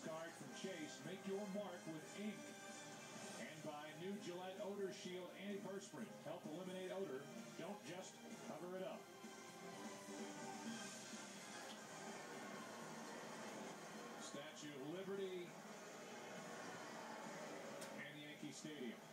start card from Chase, make your mark with ink. And buy new Gillette Odor Shield Antiperspirant. Help eliminate odor. Don't just cover it up. Statue of Liberty and Yankee Stadium.